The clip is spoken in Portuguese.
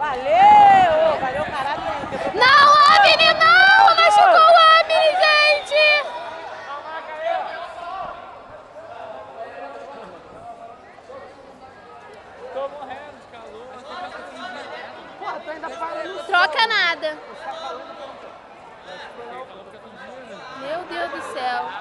Valeu! Valeu, caralho. Não, Amine, não! Machucou o Amine, gente! Tô morrendo de calor. Ainda para Troca nada. Meu Deus do céu.